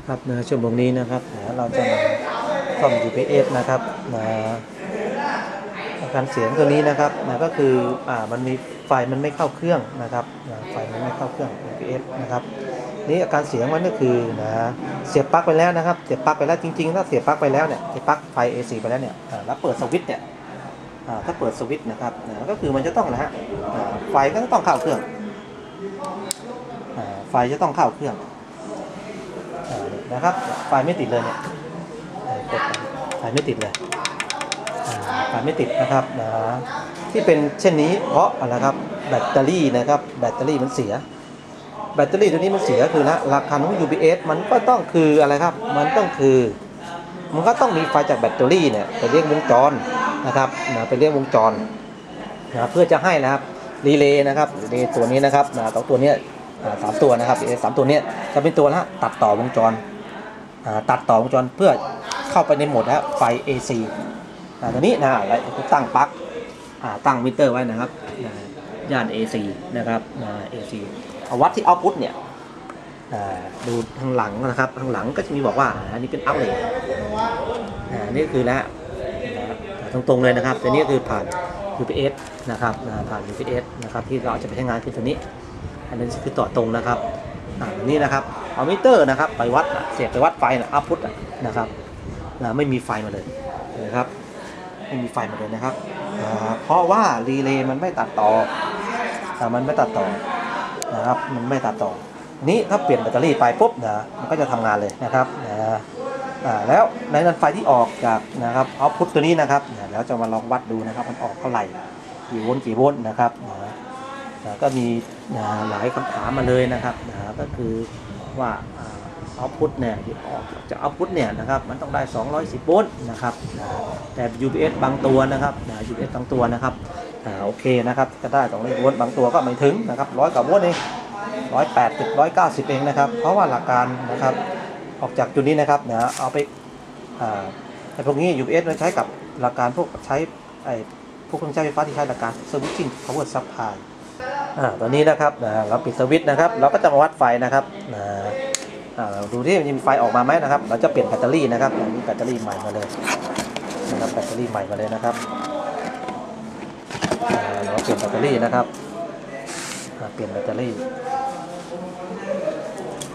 นะครับในชั่วโมงนี้นะครับเดี๋ยวเราจะมาซ่อม UPS นะครับนะอาการเสียงตัวนี้นะครับนะก็คืออ่ามันมีไฟมันไม่เข้าเครื่องนะครับนะไฟมันไม่เข้าเครื่อง UPS นะครับนี่อาการเสียงมันก็คือนะเสียบปลั๊กไปแล้วนะครับ เสียบปลั๊กไปแล้วจริงๆถ้าเสียบปลั๊กไปแล้วเนี่ยเสียบปลั๊กไฟ AC ไปแล้วเนี่ยอ่าแล้วเปิดสวิตช์เนี่ยถ้าเปิดสวิตช์นะครับนะก็คือมันจะต้องนะฮะไฟก็ต้องเข้าเครื่องไฟจะต้องเข้าเครื่อง นะครับ ไฟไม่ติดเลยเนี่ยกดไฟไม่ติดเลยไฟไม่ติดนะครับนะที่เป็นเช่นนี้เพราะอะไรครับแบตเตอรี่นะครับแบตเตอรี่มันเสีย แบตเตอรี่ตัวนี้มันเสียคือละราคาของ UPS มันก็ต้องคืออะไรครับ มันต้องคือ มันก็ต้องมีไฟจากแบตเตอรี่เนี่ยไปเรียกวงจรนะครับนะไปเรียกวงจรนะเพื่อจะให้นะครับรีเลย์นะครับรีเลย์ตัวนี้นะครับนะสองตัวนี้สามตัวนะครับสามตัวเนี้ยจะเป็นตัวละตัดต่อวงจร ตัดต่อวงจรเพื่อเข้าไปในโหมดนะไฟ AC ตัวนี้นะแล้วตั้งปลั๊กตั้งมิเตอร์ไว้นะครับย่าน AC นะครับนะ AC เอาวัดที่ output เนี่ยดูทางหลังนะครับทางหลังก็จะมีบอกว่าอันนี้เป็นอัพเลยอ่านี่คือแล้วตรงๆเลยนะครับตัวนี้คือผ่าน UPS นะครับผ่าน UPS นะครับที่เราจะไปใช้งานคือตัวนี้ อันนี้คือต่อตรงนะครับอ่านี่นะครับเอามิเตอร์นะครับ ไปวัดอะ เสียบไปวัดไฟนะ output นะครับนะไม่มีไฟมาเลยนะครับ ไม่มีไฟมาเลยนะครับ เพราะว่ารีเลย์มันไม่ตัดต่อมันไม่ตัดต่อนะครับ มันไม่ตัดต่อ นี้ถ้าเปลี่ยนแบตเตอรี่ไปปุ๊บนะ มันก็จะทำงานเลยนะครับนะแล้วในนั้นไฟที่ออกจากนะครับเอาพุทตัวนี้นะครับ แล้วจะมาลองวัดดูนะครับ มันออกเท่าไหร่ กี่โวลต์กี่โวลต์นะครับนะก็มีหลายคำถามมาเลยนะครับนะก็คือว่า เอาพุทเนี่ยที่ออกจากเอาพุทเนี่ยนะครับมันต้องได้ 210โวลต์นะครับแต่ UPS บางตัวนะครับ UPS บางตัวนะครับโอเคนะครับก็ได้200โวลต์บางตัวก็ไม่ถึงนะครับร้อยกว่าโวลต์เองร้อยแปดสิบร้อยเก้าสิบเองนะครับ เพราะว่าหลักการนะครับออกจากจุดนี้นะครับนะเอาไปไอ้พวกนี้ UPS มันใช้กับหลักการพวกใช้ไอ้พวกเครื่องใช้ไฟฟ้าที่ใช้หลักการ switching power supply อ่าตอนนี้นะครับนะเราปิดสวิตช์นะครับ เราก็จะมาวัดไฟนะครับนะอ่า เราดูที่มันมีไฟออกมาไหมนะครับ เราจะเปลี่ยนแบตเตอรี่นะครับอันนี้แบตเตอรี่ใหม่มาเลยนะครับแบตเตอรี่ใหม่มาเลยนะครับเราเปลี่ยนแบตเตอรี่นะครับเปลี่ยนแบตเตอรี่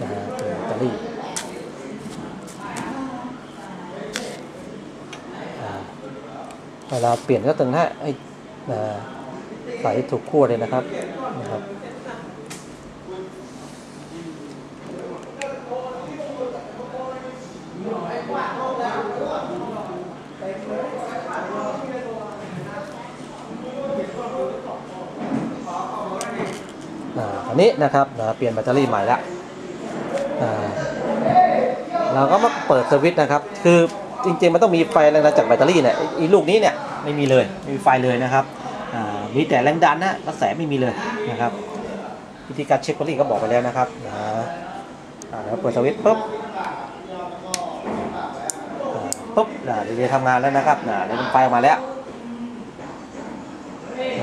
นะฮะเป็นแบตเตอรี่เวลาเปลี่ยนก็ตึงฮะไอ้อ่าไฟถูกขั้วเลยนะครับนะครับ นนี้นะครับเปลี่ยนแบตเตอรี่ใหม่แล้วเราก็มาเปิดสวิตช์นะครับ คือจริงๆมันต้องมีไฟแรงดันจากแบตเตอรี่เนี่ยอีลูกนี้เนี่ยไม่มีเลยไม่มีไฟเลยนะครับมีแต่แรงดันนะกระแสไม่มีเลยนะครับวิธีการเช็คแบตเตอรี่ก็บอกไปแล้วนะครับนะอ่าแล้วเปิดสวิตช์ปุ๊บปุ๊บนะดีเลยทำงานแล้วนะครับนะแล้วมันไฟออกมาแล้ว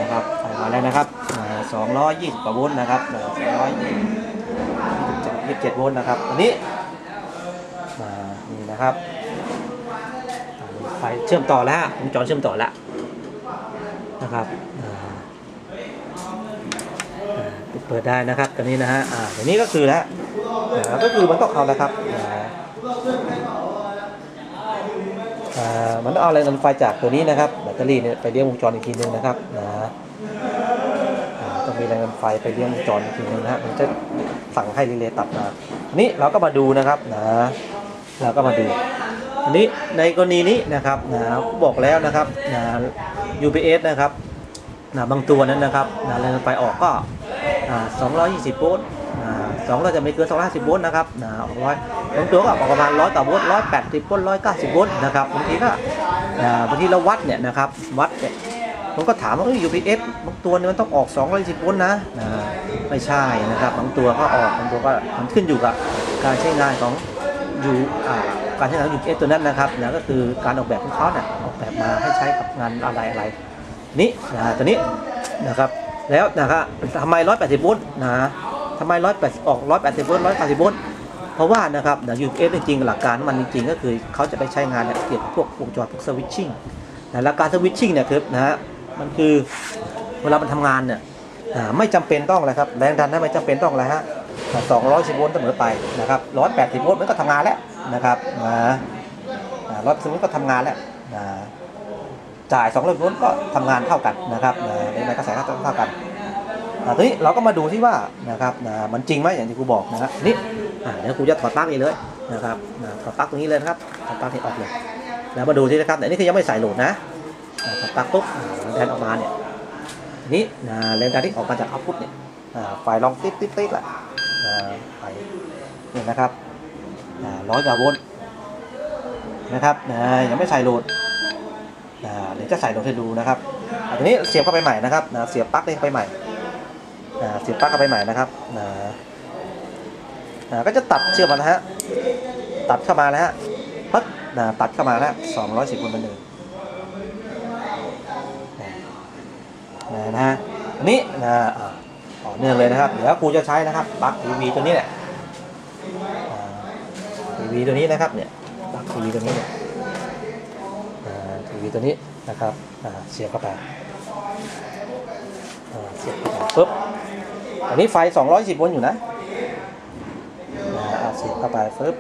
นะครับไฟมาแล้วนะครับ สองร้อยยี่สิบกว่าโวลต์นะครับสองร้อยยี่สิบเจ็ดโวลต์นะครับอันนี้อ่านี่นะครับไฟเชื่อมต่อแล้ววงจรเชื่อมต่อแล้วนะครับเปิดได้นะครับตัวนี้นะฮะอ่าตัวนี้ก็คือแล้วก็คือมันต้องเอาแล้วครับมันต้องเอาแรงดันไฟจากตัวนี้นะครับ แบตเตอรี่เนี่ยไปเลี้ยงวงจรอีกทีนึงนะครับนะ มีแรงดันไฟไปเลี้ยงวงจรีกทีนึงนะฮะมันจะสั่งให้รีเลย์ตัดมาอันนี้เราก็มาดูนะครับนะเราก็มาดูอันนี้ในกรณีนี้นะครับนะบอกแล้วนะครับนะ UPS นะครับนะบางตัวนั้นนะครับนะแรงดันไฟออกก็อ่า220โวลต์อ่าสองเราจะไม่เกิน250โวลต์นะครับนะออกร้อยบางตัวก็ออกประมาณ100ต่อโวลต์180โวลต์190โวลต์นะครับบางทีก็อ่าบางทีเราวัดเนี่ยนะครับวัดเนี่ย ผมก็ถามว่าเอ้ย UPS บางตัวเนี่ยมันต้องออก220โวลต์นะนะไม่ใช่นะครับบางตัวก็ออกบางตัวก็มันขึ้นอยู่กับการใช้งานของอยู่การใช้งานของ UPS ตัวนั้นนะครับนะก็คือการออกแบบของเขาเนี่ยออกแบบมาให้ใช้กับงานอะไรอะไรนี่นะตัวนี้นะครับแล้วนะครับทำไม 180โวลต์นะทำไม 180 ออก 180โวลต์180โวลต์เพราะว่านะครับนะ UPS จริงๆหลักการมันจริงๆก็คือเขาจะไปใช้งานเนี่ยเกี่ยวกับพวกวงจรพวกสวิตชิ่งนะหลักการสวิตชิ่งเนี่ยคือนะฮะ มันคือเวลามันทำงานเนี่ยไม่จำเป็นต้องอะไรครับแรงดันนะไม่จำเป็นต้องอะไรฮะ210โวลต์เสมอไปนะครับ180โวลต์มันก็ทำงานแล้วนะครับนะร้อยสมมติก็ทำงานแล้วนะจ่าย200โวลต์ก็ทำงานเท่ากันนะครับในกระแสเท่าเท่ากันทีนี้เราก็มาดูที่ว่านะครับมันจริงไหมอย่างที่ครูบอกนะครับนี่เดี๋ยวครูจะถอดปลั๊กนี่เลยนะครับถอดปลั๊กตรงนี้เลยนะครับถอดปลั๊กนี่ออกเลยแล้วมาดูที่นะครับแต่นี่คือยังไม่ใส่โหลดนะถอดปลั๊กปุ๊บ แรงดันออกมาเนี่ยทีนี้นะแรงดันที่ออกมาจากเอาท์พุตเนี่ยอ่าไฟลองติดติดติดแหละไฟเนี่ยนะครับร้อยกว่าโวลต์นะครับยังไม่ใส่โหลดเดี๋ยวจะใส่โหลดให้ดูนะครับอ่าทีนี้เสียบเข้าไปใหม่นะครับเสียบปลั๊กเข้าไปใหม่เสียบปลั๊กเข้าไปใหม่นะครับก็จะตัดเชื่อมมานะฮะตัดเข้ามาแล้วฮะตัดเข้ามาแล้ว210โวลต์เหมือนเดิมนะ นะฮะอันนี้นะอ่าต่อเนื่องเลยนะครับ เดี๋ยวครูจะใช้นะครับปลั๊กทีวีตัวนี้เนี่ยทีวีตัวนี้นะครับเนี่ยปลั๊กทีวีตัวนี้เนี่ยทีวีตัวนี้นะครับเสียบเข้าไปเสียบเข้าไปปุ๊บอันนี้ไฟ 210 โวลต์อยู่นะเสียบเข้าไปฟึบ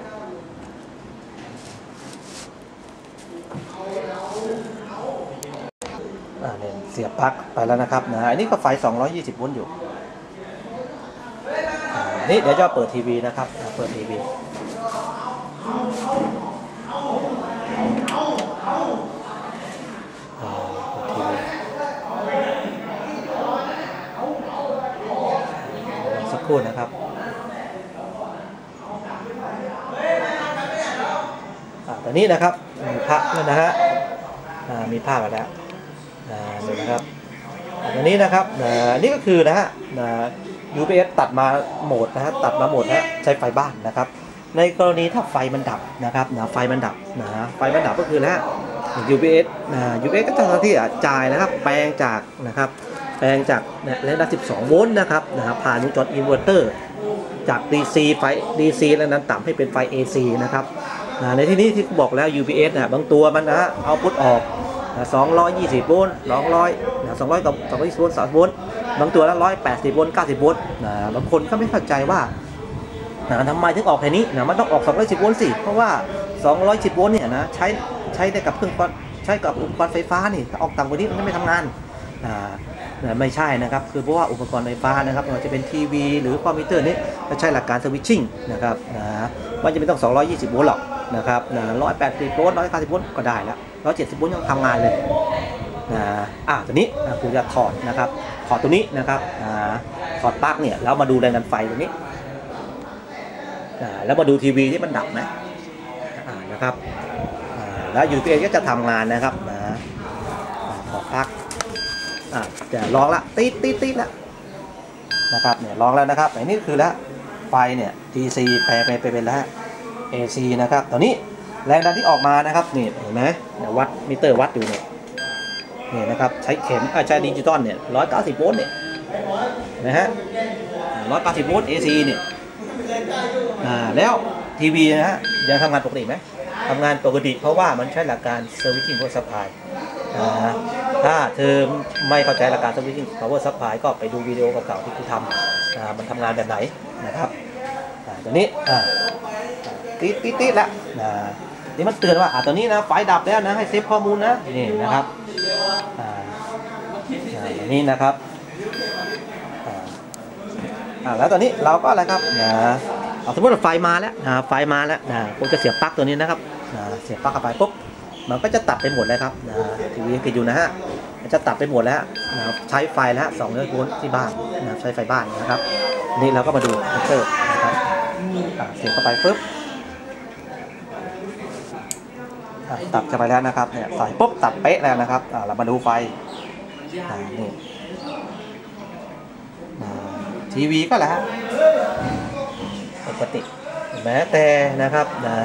อ่า เสียบปลั๊กไปแล้วนะครับนะอันนี้ก็ไฟ 220 โวลต์อยู่นี่เดี๋ยวจะเปิดทีวีนะครับ เปิดทีวีอ่าเปิดทีวีสักครู่นะครับอ่าตอนนี้นะครับมีพระแล้วนะฮะมีภาพมาแล้ว นะครับอ่าตอนนี้นะครับอ่านี่ก็คือนะฮะ UPS ตัดมาโหมดนะฮะตัดมาโหมดนะฮะใช้ไฟบ้านนะครับ ในกรณีถ้าไฟมันดับนะครับนะไฟมันดับนะไฟมันดับก็คือนะฮะ UPS นะ UPS ก็จะทำหน้าที่จ่ายนะครับ แปลงจากนะครับ แปลงจากเนี่ยแรงดัน12 โวลต์นะครับนะผ่านวงจรอินเวอร์เตอร์ จาก DC ไฟ DC แรงดันต่ำให้เป็นไฟ AC นะครับนะในที่นี้ที่บอกแล้ว UPS นะบางตัวมันนะ output ออก นะ220โวลต์200นะ200กับ220โวลต์3โวลต์บางตัวละ180โวลต์90โวลต์นะบางคนก็ไม่เข้าใจว่านะทำไมถึงออกแค่นี้นะมันต้องออก210โวลต์สิ เพราะว่า 210โวลต์เนี่ยนะใช้ใช้ได้กับเครื่องใช้กับอุปกรณ์ไฟฟ้านี่ถ้าออกต่ำกว่านี้มันจะไม่ทำงานอ่านะไม่ใช่นะครับ คือเพราะว่าอุปกรณ์ไฟฟ้านะครับไม่ว่าจะเป็นทีวีหรือคอมพิวเตอร์นี่จะใช้หลักการ switching นะครับนะมันจะไม่ต้อง 220โวลต์หรอกนะครับนะ180โวลต์190โวลต์ก็ได้แล้ว 170โวลต์ยังทำงานเลยนะอะตัวนี้ครูจะถอดนะครับถอดตัวนี้นะครับอ่าถอดปลั๊กเนี่ยแล้วมาดูแรงดันไฟตรงนี้อ่าแล้วมาดูทีวีที่มันดับไหมอ่านะครับอ่าแล้ว UPS ก็จะทำงานนะครับนะอ่าถอดปลั๊กอะจะลองละติดติดติดละนะครับเนี่ยลองแล้วนะครับแต่นี่คือแล้วไฟเนี่ย DC แปลงไปไปเป็นแล้ว AC นะครับตอนนี้ แรงดันที่ออกมานะครับนี่เห็นไหมเนี่ยวัดมิเตอร์วัดอยู่เนี่ยนี่นะครับใช้เข็มใช้ดิจิตอลเนี่ย190โวลต์เนี่ยนะฮะ180โวลต์ AC เนี่ยอ่าแล้วทีวีนะฮะยังทำงานปกติไหมทำงานปกติเพราะว่ามันใช้หลักการ Switching Power Supply อ่าถ้าเธอไม่เข้าใจหลักการ Switching Power Supply ก็ไปดูวิดีโอเก่าๆที่คือทำอ่ามันทำงานแบบไหนนะครับอ่าตัวนี้อ่าติดติดติดแล้ วอ่านี่มันเตือนว่าอ่าตัวนี้นะไฟดับแล้วนะให้เซฟข้อมูลนะนี่นะครับอ่าอ่าตัวนี้นะครับอ่าแล้วตอนนี้เราก็อะไรครับนะเอาสมมติว่าไฟมาแล้วนะไฟมาแล้วนะผมจะเสียบปลั๊กตัวนี้นะครับนะเสียบปลั๊กเข้าไปปุ๊บมันก็จะตัดไปหมดเลยครับนะทีวีติดอยู่นะฮะมันจะตัดไปหมดแล้วนะครับใช้ไฟแล้วสองร้อยโวลต์ที่บ้านนะใช้ไฟบ้านนะครับ นี่เราก็มาดูมิเตอร์นะครับเสียบเข้าไปปุ๊บอะ ตัดเข้าไปแล้วนะครับเนี่ยใส่ปุ๊บตัดเป๊ะแล้วนะครับเรามาดูไฟนี่ทีวีก็แล้วปกติแม้แต่นะครับนะ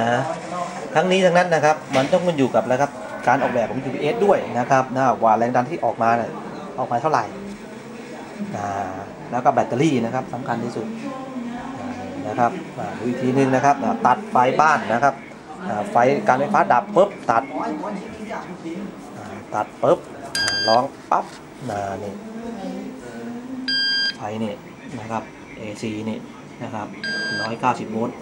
ทั้งนี้ทั้งนั้นนะครับ มันต้องมันอยู่กับนะครับการออกแบบของ UPS ด้วยนะครับนะว่าแรงดันที่ออกมาเนี่ยออกมาเท่าไหร่แล้วก็แบตเตอรี่นะครับสำคัญที่สุดนะครับดูอีกทีนึงนะครับตัดไฟบ้านนะครับ ไฟการไฟฟ้าดับปุ๊บตัดตัดปุ๊บร้องปั๊บนะนี่ไฟนี่นะครับ AC นี่นะครับ 190 โวลต์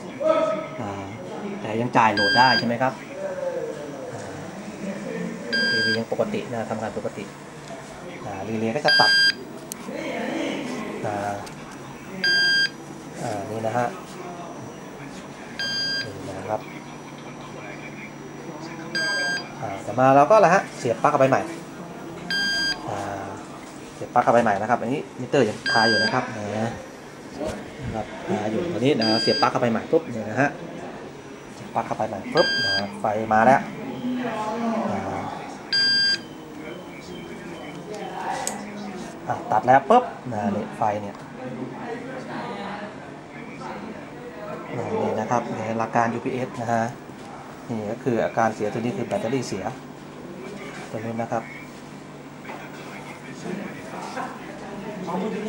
แต่ยังจ่ายโหลดได้ใช่ไหมครับอ่าทีวียังปกตินะทำงานปกติรีเลย์ก็จะตัดนี่นะฮะนี่นะครับอ่า ต่อมาเราก็ละไรฮะเสียบปลั๊กเข้าไปใหม่เสียบปลั๊กเข้าไปใหม่นะครับ อันนี้มิเตอร์ยังคาอยู่นะครับนะครับคาอยู่อันนี้นะเสียบปลั๊กเข้าไปใหม่ปุ๊บเนี่ยนะฮะเสียบปลั๊กเข้าไปใหม่ปุ๊บนะไฟมาแล้วตัดแล้วปุ๊บนะนี่ไฟเนี่ยนี่นะครับในหลักการ UPS นะฮะ นี่ก็คืออาการเสียตัวนี้คือแบตเตอรี่เสีย ตัวนี้นะครับ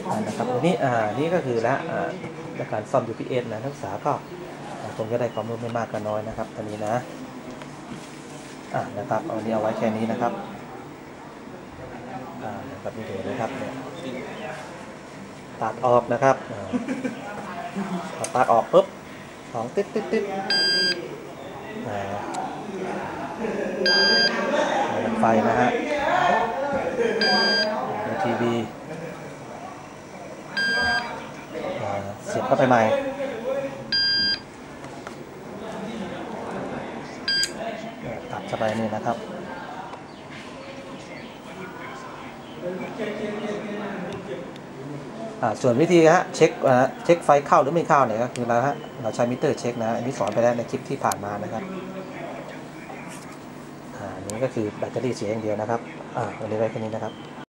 อ่านะครับตัวนี้อ่านี่ก็คือละอ่าการซ่อม UPS นะนักศึกษาก็คงจะได้ความรู้ไม่มากก็น้อยนะครับตัวนี้นะอ่านะครับเอานนี้เอาไว้แค่นี้นะครับอ่านะครับนี่ดูนะครับเนี่ยตัดออกนะครับตัดออกปุ๊บสองติ๊ดติดติด ไฟนะฮะทีวีเสียบเข้าไปใหม่ตัดเข้าไปนี่นะครับ ส่วนวิธีฮะเช็คเช็คไฟเข้าหรือไม่เข้าเนี่ยก็คือเราฮะเราใช้มิเตอร์เช็คนะอันนี้สอนไปแล้วในคลิปที่ผ่านมานะครับอ่าอันนี้ก็คือแบตเตอรี่เสียอย่างเดียวนะครับอ่าวันนี้ไว้แค่นี้นะครับ